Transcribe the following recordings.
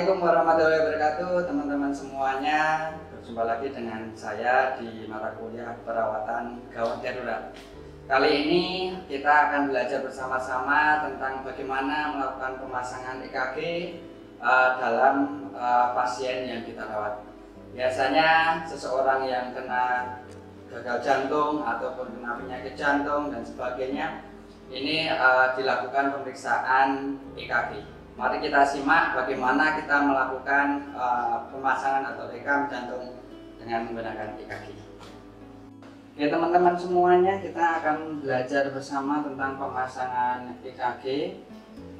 Assalamualaikum warahmatullahi wabarakatuh teman-teman semuanya. Berjumpa lagi dengan saya di mata kuliah perawatan gawat darurat. Kali ini kita akan belajar bersama-sama tentang bagaimana melakukan pemasangan EKG eh, dalam uh, pasien yang kita rawat. Biasanya seseorang yang kena gagal jantung ataupun kena penyakit jantung dan sebagainya Ini uh, dilakukan pemeriksaan EKG Mari kita simak bagaimana kita melakukan uh, pemasangan atau rekam jantung dengan menggunakan EKG. Oke teman-teman semuanya kita akan belajar bersama tentang pemasangan EKG.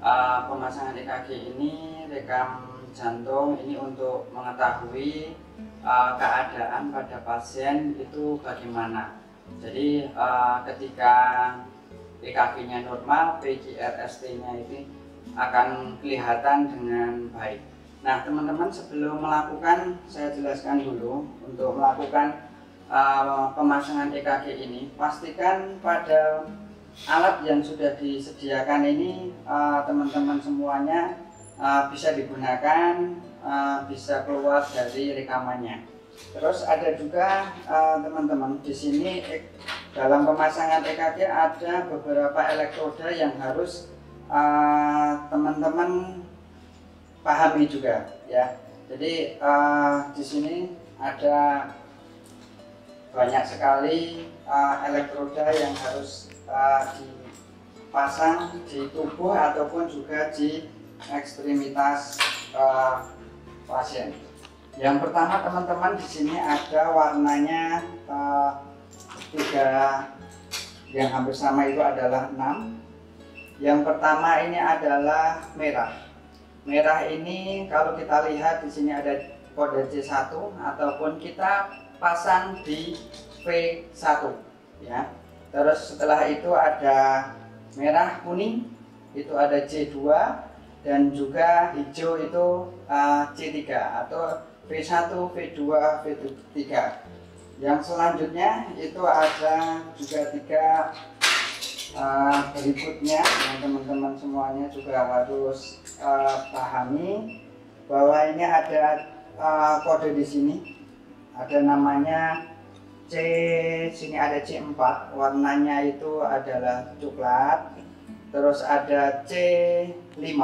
Uh, pemasangan EKG ini rekam jantung ini untuk mengetahui uh, keadaan pada pasien itu bagaimana. Jadi uh, ketika EKG-nya normal, PGR-ST-nya ini akan kelihatan dengan baik. Nah, teman-teman sebelum melakukan, saya jelaskan dulu untuk melakukan uh, pemasangan EKG ini, pastikan pada alat yang sudah disediakan ini uh, teman-teman uh, semuanya uh, bisa digunakan, uh, bisa keluar dari rekamannya. Terus ada juga teman-teman uh, di sini dalam pemasangan EKG ada beberapa elektroda yang harus Eh, teman-teman uh, pahami juga ya. Jadi uh, di sini ada banyak sekali uh, elektroda yang harus uh, dipasang di tubuh ataupun juga di ekstremitas uh, pasien. Yang pertama teman-teman di sini ada warnanya uh, tiga yang hampir sama itu adalah 6 yang pertama ini adalah merah. Merah ini kalau kita lihat di sini ada kode C1 ataupun kita pasang di V1 ya. Terus setelah itu ada merah kuning itu ada C2 dan juga hijau itu uh, C3 atau V1, V2, V3. Yang selanjutnya itu ada juga tiga uh, berikutnya yang teman-teman semuanya juga harus uh, pahami bahwa ini ada uh, kode di sini. Ada namanya C sini ada C4 warnanya itu adalah coklat. Terus ada C5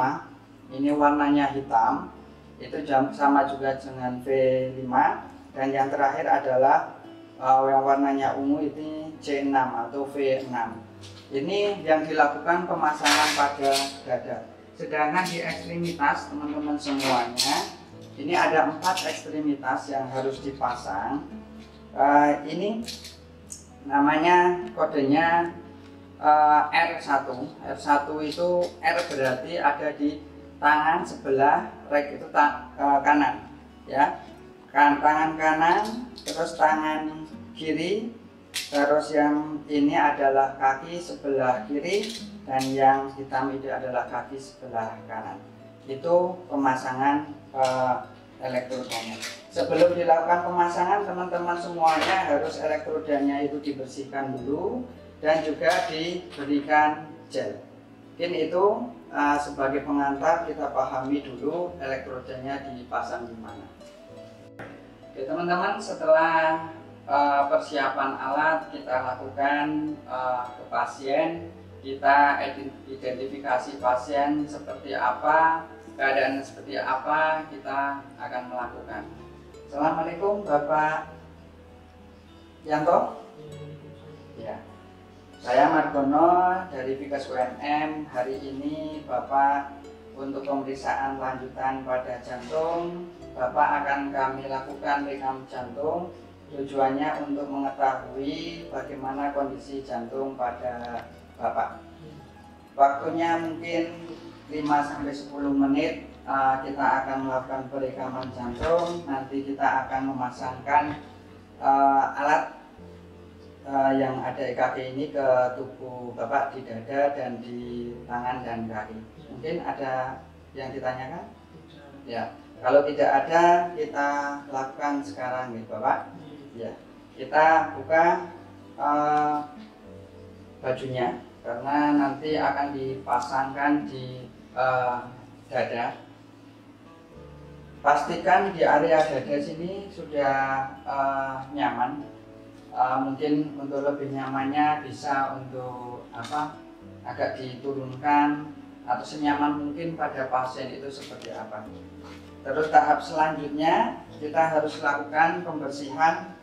ini warnanya hitam. Itu sama juga dengan V5 dan yang terakhir adalah uh, yang warnanya ungu ini C6 atau V6 ini yang dilakukan pemasangan pada dada. Sedangkan di ekstremitas teman-teman semuanya, ini ada empat ekstremitas yang harus dipasang. Uh, ini namanya kodenya uh, R1. R1 itu R berarti ada di tangan sebelah rek itu ta uh, kanan, ya. Kan tangan kanan, terus tangan kiri Terus yang ini adalah kaki sebelah kiri dan yang hitam itu adalah kaki sebelah kanan. Itu pemasangan uh, elektrodanya. Sebelum dilakukan pemasangan, teman-teman semuanya harus elektrodanya itu dibersihkan dulu dan juga diberikan gel. Mungkin itu uh, sebagai pengantar kita pahami dulu elektrodanya dipasang di mana. Oke teman-teman, setelah uh, persiapan alat kita lakukan uh, ke pasien. Kita identifikasi pasien seperti apa keadaan seperti apa kita akan melakukan. Assalamualaikum Bapak Yanto. Ya. Saya Margono dari Vikas UNM hari ini Bapak untuk pemeriksaan lanjutan pada jantung. Bapak akan kami lakukan rekam jantung Tujuannya untuk mengetahui bagaimana kondisi jantung pada Bapak. Waktunya mungkin 5-10 menit uh, kita akan melakukan perekaman jantung. Nanti kita akan memasangkan uh, alat uh, yang ada EKG ini ke tubuh Bapak di dada dan di tangan dan kaki. Mungkin ada yang ditanyakan? Ya, kalau tidak ada kita lakukan sekarang nih Bapak ya kita buka uh, bajunya karena nanti akan dipasangkan di uh, dada. Pastikan di area dada sini sudah uh, nyaman. Uh, mungkin untuk lebih nyamannya bisa untuk apa agak diturunkan atau senyaman mungkin pada pasien itu seperti apa. Terus tahap selanjutnya kita harus lakukan pembersihan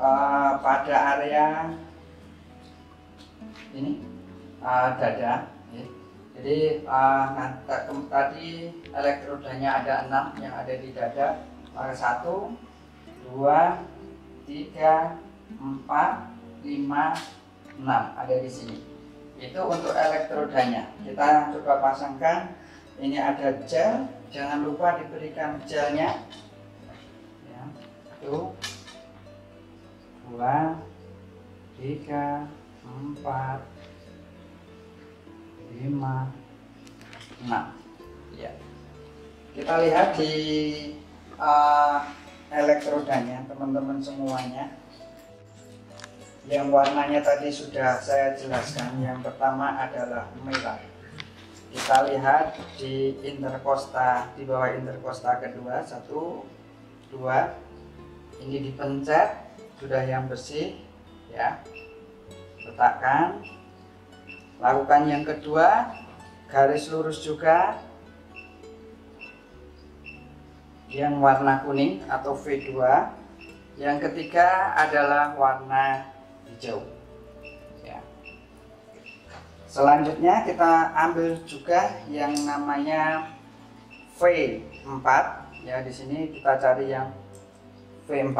uh, pada area ini uh, dada jadi uh, nah, tadi elektrodanya ada enam yang ada di dada. Maka satu, dua, tiga, empat, lima, enam ada di sini. Itu untuk elektrodanya. Kita coba pasangkan. Ini ada gel. Jangan lupa diberikan gelnya. Ya, itu dua, tiga, empat, lima enam. Ya. Kita lihat di uh, elektrodanya teman-teman semuanya. Yang warnanya tadi sudah saya jelaskan. Yang pertama adalah merah. Kita lihat di intercosta di bawah intercosta kedua satu dua. Ini dipencet sudah yang bersih ya. Letakkan. Lakukan yang kedua garis lurus juga. Yang warna kuning atau V2 yang ketiga adalah warna hijau ya. selanjutnya kita ambil juga yang namanya V4 ya di sini kita cari yang V4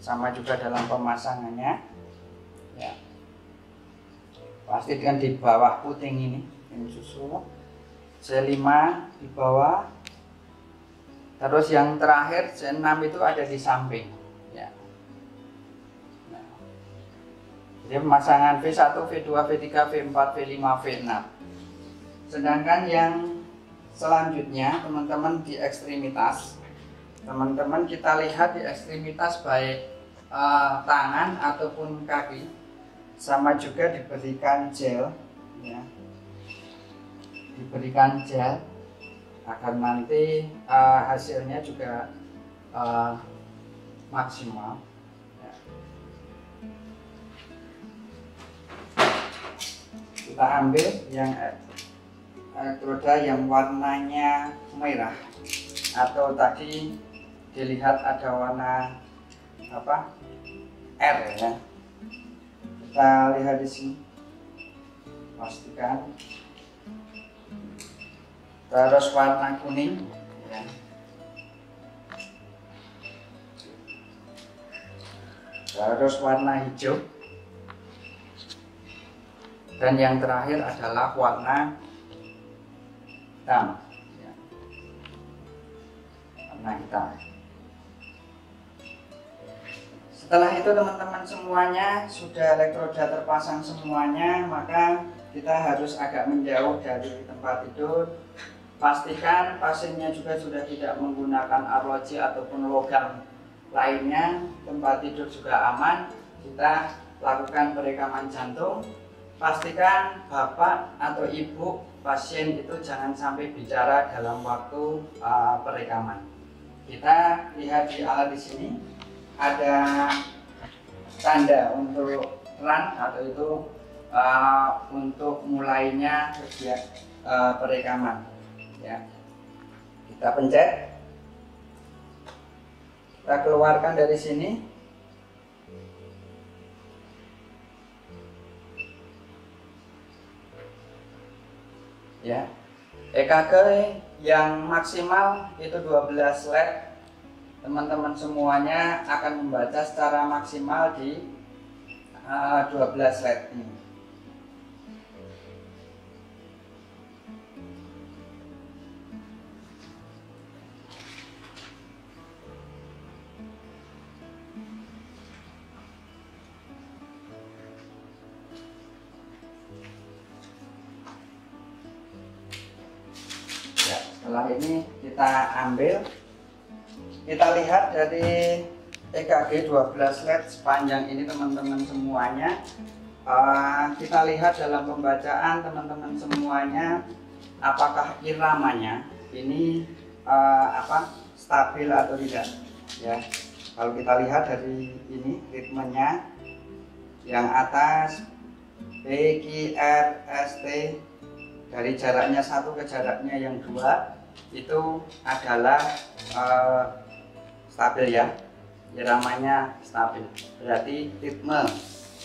sama juga dalam pemasangannya. Ya. Pastikan di bawah puting ini ini susu. C5 di bawah. Terus yang terakhir C6 itu ada di samping. Ya. Nah. jadi pemasangan V1 V2 V3 V4 V5 V6 sedangkan yang selanjutnya teman-teman di ekstremitas teman-teman kita lihat di ekstremitas baik uh, tangan ataupun kaki sama juga diberikan gel ya diberikan gel agar nanti uh, hasilnya juga uh, maksimal ya. kita ambil yang elektroda yang warnanya merah atau tadi dilihat ada warna apa R ya. Kita lihat di sini. Pastikan. Terus warna kuning ya. terus warna hijau. Dan yang terakhir adalah warna hitam ya. warna hitam setelah itu teman-teman semuanya sudah elektroda terpasang semuanya maka kita harus agak menjauh dari tempat tidur. Pastikan pasiennya juga sudah tidak menggunakan arloji ataupun logam lainnya. Tempat tidur juga aman. Kita lakukan perekaman jantung. Pastikan bapak atau ibu pasien itu jangan sampai bicara dalam waktu uh, perekaman. Kita lihat di alat di sini ada tanda untuk run atau itu uh, untuk mulainya kerja uh, perekaman ya. Kita pencet. Kita keluarkan dari sini. Ya. EKG yang maksimal itu 12 LED teman-teman semuanya akan membaca secara maksimal di uh, 12 slide ini. Ya, setelah ini kita ambil kita lihat dari EKG 12 LED sepanjang ini teman-teman semuanya. Uh, kita lihat dalam pembacaan teman-teman semuanya apakah iramanya ini uh, apa stabil atau tidak. Ya kalau kita lihat dari ini ritmenya yang atas P, Q, R, S, T dari jaraknya satu ke jaraknya yang dua itu adalah uh, stabil ya. Iramanya stabil. Berarti ritme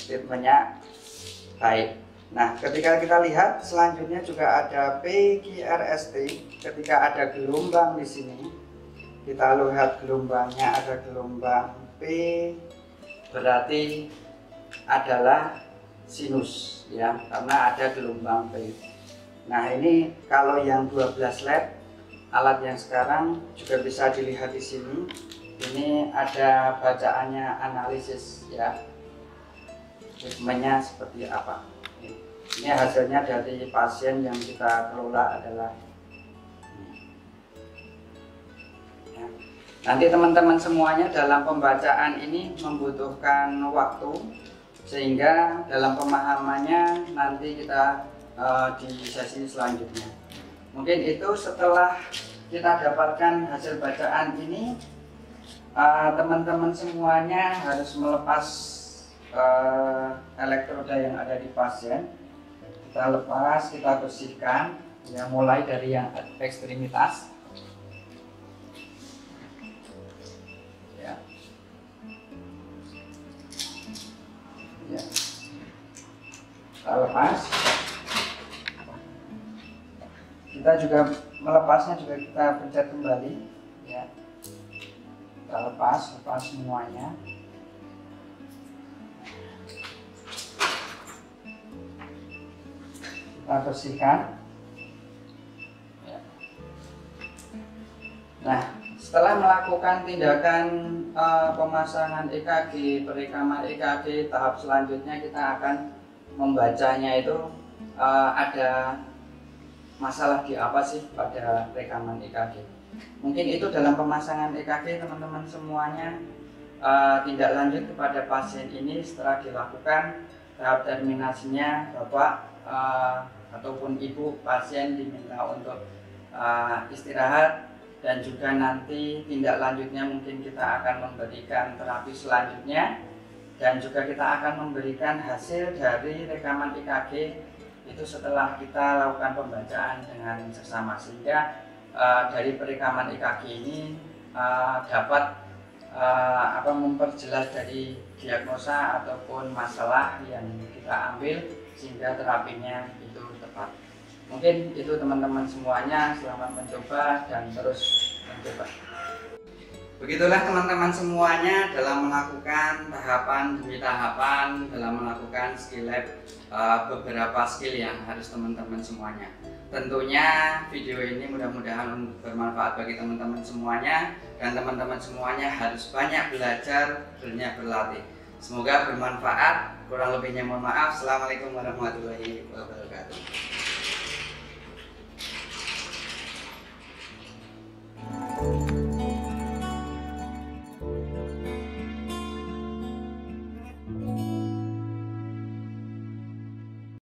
ritmenya baik. Nah ketika kita lihat selanjutnya juga ada P, Q, R, S, T. Ketika ada gelombang di sini kita lihat gelombangnya ada gelombang P berarti adalah sinus ya karena ada gelombang P. Nah ini kalau yang 12 led alat yang sekarang juga bisa dilihat di sini ini ada bacaannya analisis ya. Ritmenya seperti apa? Ini hasilnya dari pasien yang kita kelola adalah ya. nanti teman-teman semuanya dalam pembacaan ini membutuhkan waktu sehingga dalam pemahamannya nanti kita uh, di sesi selanjutnya. Mungkin itu setelah kita dapatkan hasil bacaan ini teman-teman uh, semuanya harus melepas uh, elektroda yang ada di pasien. Kita lepas kita bersihkan. Ya mulai dari yang ekstremitas. Ya. Ya. Kita lepas. Kita juga melepasnya juga kita pencet kembali lepas lepas semuanya kita bersihkan ya. nah setelah melakukan tindakan uh, pemasangan EKG perekaman EKG tahap selanjutnya kita akan membacanya itu uh, ada masalah di apa sih pada rekaman EKG. Mungkin itu dalam pemasangan EKG teman-teman semuanya. Uh, tindak lanjut kepada pasien ini setelah dilakukan tahap terminasinya Bapak uh, ataupun Ibu pasien diminta untuk uh, istirahat. Dan juga nanti tindak lanjutnya mungkin kita akan memberikan terapi selanjutnya. Dan juga kita akan memberikan hasil dari rekaman EKG itu setelah kita lakukan pembacaan dengan sesama sehingga uh, dari perekaman EKG ini uh, dapat uh, apa memperjelas dari diagnosa ataupun masalah yang kita ambil sehingga terapinya itu tepat. Mungkin itu teman-teman semuanya selamat mencoba dan terus mencoba. Begitulah teman-teman semuanya dalam melakukan tahapan demi tahapan dalam melakukan skill lab beberapa skill yang harus teman-teman semuanya. Tentunya video ini mudah-mudahan bermanfaat bagi teman-teman semuanya dan teman-teman semuanya harus banyak belajar, banyak berlatih. Semoga bermanfaat. Kurang lebihnya mohon maaf. Assalamualaikum warahmatullahi wabarakatuh.